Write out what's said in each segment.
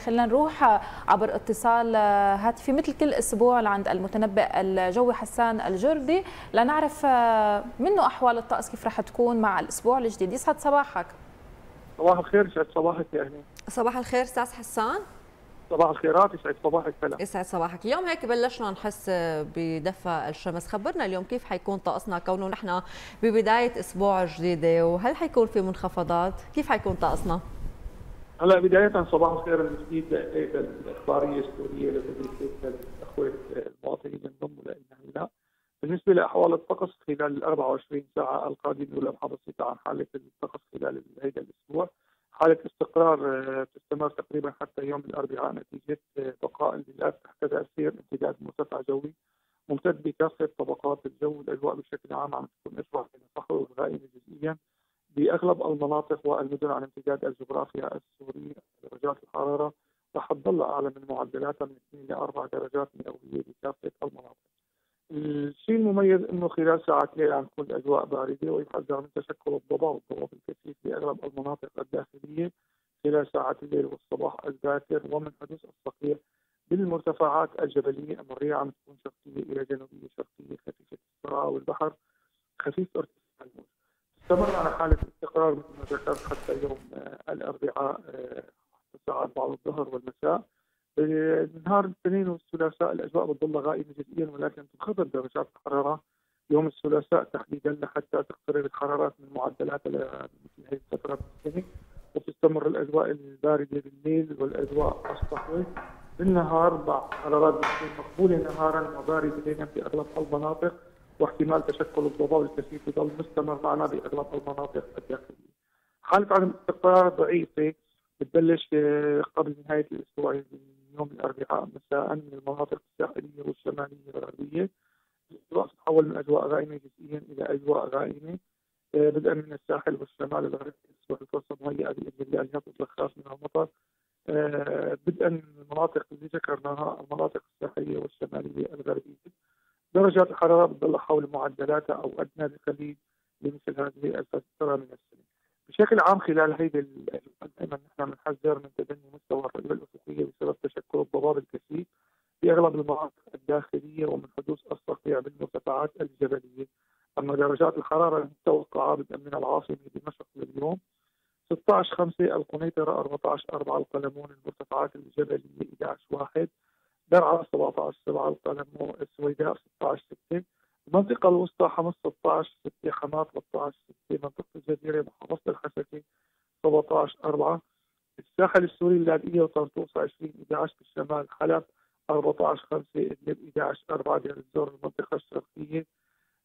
خلينا نروح عبر اتصال هاتفي. مثل كل أسبوع لعند المتنبئ الجوي حسان الجردي لنعرف منه أحوال الطقس كيف رح تكون مع الأسبوع الجديد. يسعد صباحك. صباح الخير يسعد صباحك يا اهلين صباح الخير أستاذ حسان. صباح الخيرات يسعد صباحك هلا يسعد صباحك. اليوم هيك بلشنا نحس بدفى الشمس. خبرنا اليوم كيف حيكون طقسنا كونه نحن ببداية أسبوع جديدة وهل حيكون في منخفضات؟ كيف حيكون طقسنا؟ هلا بداية صباح الخير الجديد الإخبارية السورية لتدريس الأخوة المواطنين انضموا لنا هلا. بالنسبة لأحوال الطقس خلال ال 24 ساعة القادمة ولمحة بسيطة عن حالة الطقس خلال هذا الأسبوع. حالة استقرار تستمر تقريبا حتى يوم الأربعاء نتيجة بقاء البلاد تحت تأثير امتداد مرتفع جوي ممتد بكافة طبقات الجو الأجواء بشكل عام عم تكون أشبه بين الصحراء والغائمة جزئيا باغلب المناطق والمدن على امتداد الجغرافيا السوري درجات الحرارة رح تظل أعلى من معدلاتها من 2 ل 4 درجات مئوية بكافة المناطق. الشيء المميز إنه خلال ساعات الليل عم تكون الاجواء باردة ويحذر من تشكل الضباب والضباب الكثيف باغلب المناطق الداخلية خلال ساعات الليل والصباح الباكر ومن حدوث الصقيع بالمرتفعات الجبلية المريه عم تكون شرقية إلى جنوبية شرقية خفيفة الصراع والبحر خفيف ارتفاع الموج. استمر على حالة استقرار مثل ما ذكرت حتى يوم الأربعاء حتى الساعة 4 الظهر والمساء. نهار الاثنين والثلاثاء الأجواء بتضل غائمة جزئيا ولكن تنخفض درجات الحرارة. يوم الثلاثاء تحديدا لحتى تقترب الحرارات من معدلات مثل هذه الفترة السنة. وتستمر الأجواء الباردة بالليل والأجواء الصحوة بالنهار مع حرارات بتكون مقبولة نهارا وباردة ليلا في أغلب المناطق واحتمال تشكل الضباب الكثيف يظل مستمر معنا باغلب المناطق الداخلية. حاله عدم الاستقرار ضعيفه بتبلش قبل نهاية الأسبوع يوم الأربعاء مساء من المناطق الساحلية والشمالية والغربية. الاجواء تتحول من أجواء غائمة جزئيا إلى أجواء غائمة بدءا من الساحل والشمال الغربي تصبح الفرصة مهيئة باذن الله يهبط لخاف من المطر بدءا من المناطق اللي ذكرناها المناطق الساحلية والشمالية الغربية درجات الحرارة بتضل حول معدلاتها أو أدنى بقليل لمثل هذه الفترة من السنة. بشكل عام خلال هيدي دائما نحن بنحذر من تدني مستوى الرؤية الأفقية بسبب تشكل الضباب الكثيف في أغلب المناطق الداخلية ومن حدوث الصقيع بالمرتفعات الجبلية. أما درجات الحرارة المتوقعة بدءا من العاصمة دمشق لليوم 16 5 القنيطرة 14 4 القلمون المرتفعات الجبلية 11 1 درعا 17 7 القلم السويداء 16 6 المنطقة الوسطى حمص 16 6 حماة 13 6 منطقة الجزيرة محافظة الحسكة 17 4 الساحل السوري اللاذقية وطرطوس 20 11 بالشمال حلب 14 5 إدلب 11 4 دير الزور المنطقة الشرقية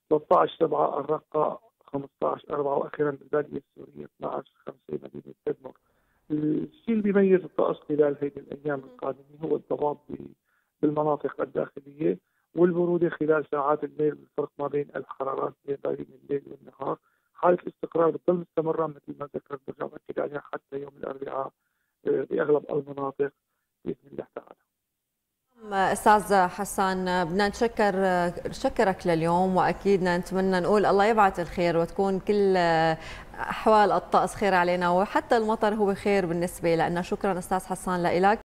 13 7 الرقة 15 4 وأخيرا البادية السورية 12 5 مدينة تدمر. الشيء اللي بيميز الطقس خلال هذه الأيام القادمة هو الضباب بالمناطق الداخلية والبروده خلال ساعات الليل بالفرق ما بين الحرارات بين الليل والنهار. حالة الاستقرار بتضل مستمرة مثل ما ذكرت برجع باكد عليها حتى يوم الأربعاء بأغلب المناطق بإذن الله تعالى. أستاذ حسان بدنا نتشكر نشكرك لليوم وأكيد نتمنى نقول الله يبعث الخير وتكون كل أحوال الطقس خير علينا وحتى المطر هو خير بالنسبة لنا. شكرا أستاذ حسان لك